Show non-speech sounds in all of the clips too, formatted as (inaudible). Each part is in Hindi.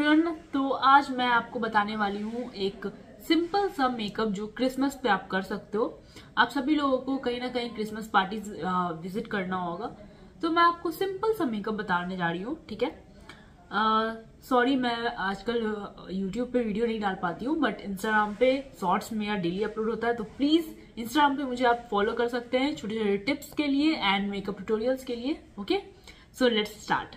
एवरीवन तो आज मैं आपको बताने वाली हूँ एक सिंपल सा मेकअप जो क्रिसमस पे आप कर सकते हो। आप सभी लोगों को कहीं ना कहीं क्रिसमस पार्टी विज़िट करना होगा। तो मैं आपको सिंपल सा मेकअप बताने जा रही हूँ, ठीक है? सॉरी मैं आजकल यूट्यूब पे वीडियो नहीं डाल पाती हूँ बट इंस्टाग्राम पे शॉर्ट्स मेरा डेली अपलोड होता है तो प्लीज़ इंस्टाग्राम पे मुझे आप फॉलो कर सकते हैं छोटे छोटे टिप्स के लिए एंड मेकअप ट्यूटोरियल्स के लिए okay so let's start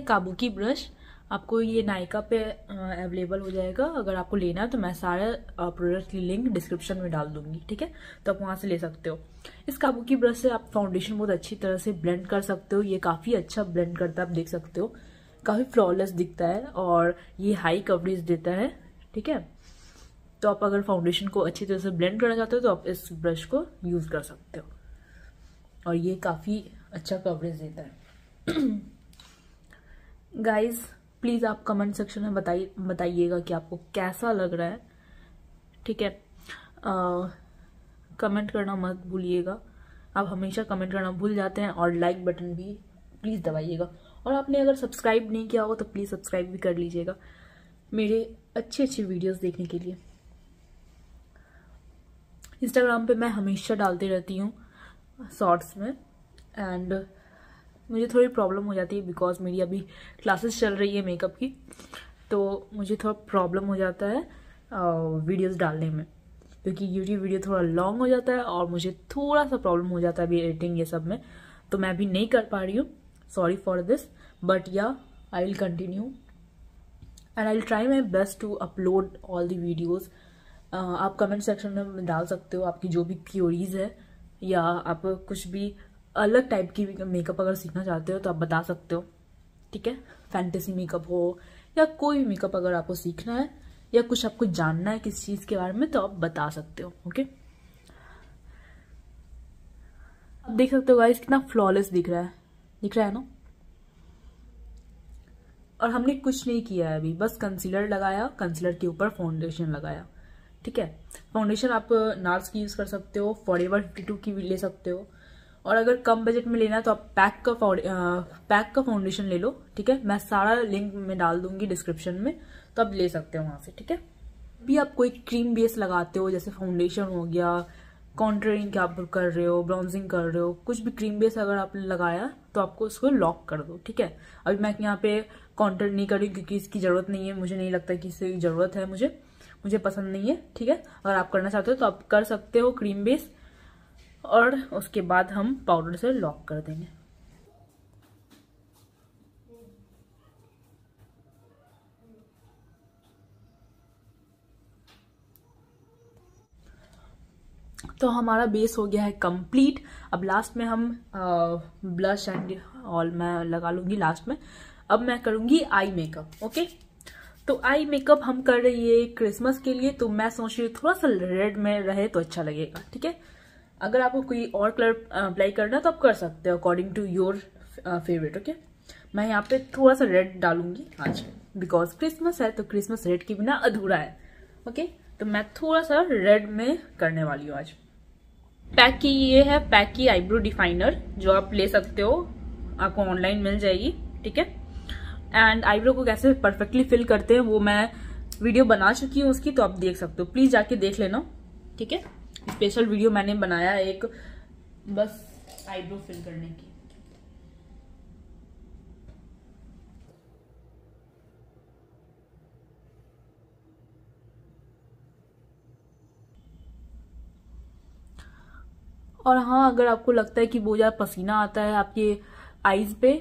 है काबुकी ब्रश। आपको ये नायका पे अवेलेबल हो जाएगा। अगर आपको लेना है तो मैं सारे प्रोडक्ट की लिंक डिस्क्रिप्शन में डाल दूँगी, ठीक है? तो आप वहाँ से ले सकते हो। इस काबुकी ब्रश से आप फाउंडेशन बहुत अच्छी तरह से ब्लेंड कर सकते हो। ये काफ़ी अच्छा ब्लेंड करता है, आप देख सकते हो। काफ़ी फ्लॉलेस दिखता है और ये हाई कवरेज देता है, ठीक है? तो आप अगर फाउंडेशन को अच्छी तरह से ब्लेंड करना चाहते हो तो आप इस ब्रश को यूज़ कर सकते हो। और ये काफ़ी अच्छा कवरेज देता है। (clears throat) गाइज़ प्लीज़ आप कमेंट सेक्शन में बताइए बताइएगा कि आपको कैसा लग रहा है। ठीक है? कमेंट करना मत भूलिएगा। आप हमेशा कमेंट करना भूल जाते हैं और लाइक बटन भी प्लीज़ दबाइएगा। और आपने अगर सब्सक्राइब नहीं किया हो तो प्लीज़ सब्सक्राइब भी कर लीजिएगा मेरे अच्छे अच्छे वीडियोस देखने के लिए। इंस्टाग्राम पे मैं हमेशा डालती रहती हूँ शॉर्ट्स में एंड मुझे थोड़ी प्रॉब्लम हो जाती है बिकॉज़ मेरी अभी क्लासेस चल रही है मेकअप की तो मुझे थोड़ा प्रॉब्लम हो जाता है वीडियोस डालने में। क्योंकि यूट्यूब वीडियो थोड़ा लॉन्ग हो जाता है और मुझे थोड़ा सा प्रॉब्लम हो जाता है अभी एडिटिंग ये सब में। तो मैं अभी नहीं कर पा रही हूँ sorry for this but yeah I will continue and I will try my best to upload all the videos आप कमेंट सेक्शन में डाल सकते हो, आपकी जो भी थ्योरीज है, या आप कुछ भी अलग टाइप की मेकअप अगर सीखना चाहते हो तो आप बता सकते हो, ठीक है? फैंटेसी मेकअप हो, या कोई भी मेकअप अगर आपको सीखना है, या कुछ आपको जानना है किस चीज़ के बारे में तो आप बता सकते हो ओके आप देख सकते हो गाइस कितना फ्लॉलेस दिख रहा है। दिख रहा है ना? और हमने कुछ नहीं किया है अभी, बस कंसीलर लगाया कंसीलर के ऊपर फाउंडेशन लगाया, ठीक है? फाउंडेशन आप नार्स की यूज़ कर सकते हो फॉर एवर फिफ्टी टू की भी ले सकते हो। और अगर कम बजट में लेना है तो आप पैक का पैक का फाउंडेशन ले लो, ठीक है? मैं सारा लिंक में डाल दूँगी डिस्क्रिप्शन में तो आप ले सकते हो वहाँ से, ठीक है? भी आप कोई क्रीम बेस लगाते हो, जैसे फाउंडेशन हो गया कॉन्ट्रेइंग आप कर रहे हो ब्राउजिंग कर रहे हो, कुछ भी क्रीम बेस अगर आपने लगाया तो आपको उसको लॉक कर दो, ठीक है? अभी मैं यहाँ पे कॉन्ट्रेंट नहीं करी क्योंकि इसकी ज़रूरत नहीं है, मुझे नहीं लगता कि इसकी ज़रूरत है मुझे मुझे पसंद नहीं है, ठीक है? अगर आप करना चाहते हो तो आप कर सकते हो क्रीम बेस और उसके बाद हम पाउडर से लॉक कर देंगे। तो हमारा बेस हो गया है कंप्लीट अब लास्ट में हम ब्लश एंड ऑल मैं लगा लूँगी लास्ट में। अब मैं करूँगी आई मेकअप ओके तो आई मेकअप हम कर रही है क्रिसमस के लिए तो मैं सोच रही हूँ थोड़ा सा रेड में रहे तो अच्छा लगेगा, ठीक है? अगर आपको कोई और कलर अप्लाई करना है तो आप कर सकते हो according to your favourite okay मैं यहाँ पे थोड़ा सा रेड डालूँगी आज बिकॉज़ क्रिसमस है तो क्रिसमस रेड के बिना अधूरा है ओके तो मैं थोड़ा सा रेड में करने वाली हूँ आज। पैक की ये है पैक की आईब्रो डिफाइनर जो आप ले सकते हो। आपको ऑनलाइन मिल जाएगी ठीक है? एंड आईब्रो को कैसे परफेक्टली फिल करते हैं वो मैं वीडियो बना चुकी हूँ उसकी तो आप देख सकते हो। प्लीज़ जाके देख लेना ठीक है? स्पेशल वीडियो मैंने बनाया एक, बस आईब्रो फिल करने की। और हाँ अगर आपको लगता है कि बहुत ज़्यादा पसीना आता है आपके आईज पे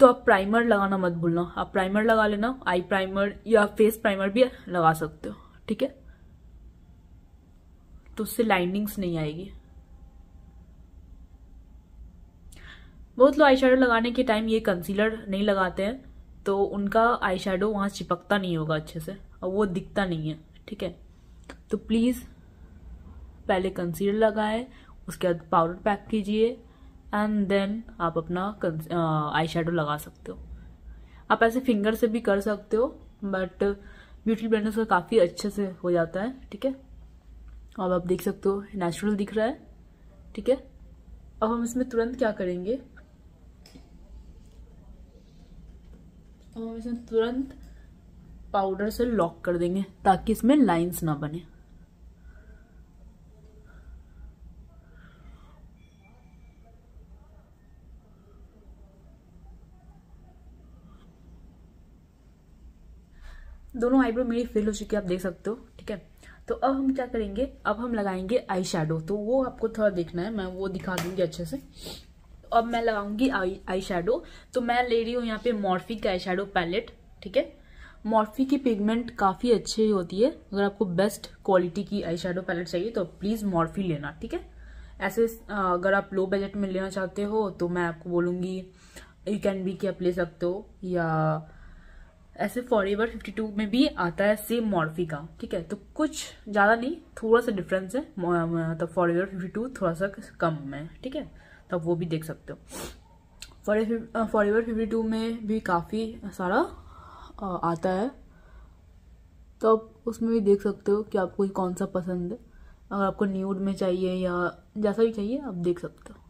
तो आप प्राइमर लगाना मत भूलना। आप प्राइमर लगा लेना आई प्राइमर या फेस प्राइमर भी लगा सकते हो, ठीक है? तो उससे लाइनिंग्स नहीं आएगी। बहुत लोग आई लगाने के टाइम ये कंसीलर नहीं लगाते हैं तो उनका आई शेडो वहाँ चिपकता नहीं होगा अच्छे से, और वो दिखता नहीं है, ठीक है? तो प्लीज़ पहले कंसीलर लगाए, उसके बाद पाउडर पैक कीजिए एंड देन आप अपना आई शेडो लगा सकते हो। आप ऐसे फिंगर से भी कर सकते हो बट ब्यूटी ब्लेंडर से काफ़ी अच्छे से हो जाता है, ठीक है? अब आप देख सकते हो नेचुरल दिख रहा है, ठीक है? अब हम इसमें तुरंत क्या करेंगे? अब हम इसमें तुरंत पाउडर से लॉक कर देंगे, ताकि इसमें लाइंस ना बने। दोनों आईब्रो मेरी फिल हो चुकी है, आप देख सकते हो, ठीक है? तो अब हम क्या करेंगे? अब हम लगाएँगे आई शेडो तो वो आपको थोड़ा देखना है, मैं वो दिखा दूँगी अच्छे से। अब मैं लगाऊँगी आई आई शेडो तो मैं ले रही हूँ यहाँ पे मॉर्फी का आई शेडो पैलेट ठीक है? मॉर्फी की पिगमेंट काफ़ी अच्छी होती है। अगर आपको बेस्ट क्वालिटी की आई शेडो पैलेट चाहिए तो प्लीज़ मॉर्फी लेना, ठीक है? ऐसे अगर आप लो बजट में लेना चाहते हो तो मैं आपको बोलूँगी यू कैन बी की आप ले सकते हो? या ऐसे फॉर एवर फिफ्टी टू में भी आता है सेम मॉर्फी का, ठीक है? तो कुछ ज़्यादा नहीं, थोड़ा सा डिफरेंस है तो फॉर एवर फिफ्टी टू थोड़ा सा कम है, ठीक है? तो वो भी देख सकते हो। For forever fifty two में भी काफ़ी सारा आता है। तो आप उसमें भी देख सकते हो कि आपको कौन सा पसंद है। अगर आपको न्यूड में चाहिए या जैसा भी चाहिए, आप देख सकते हो।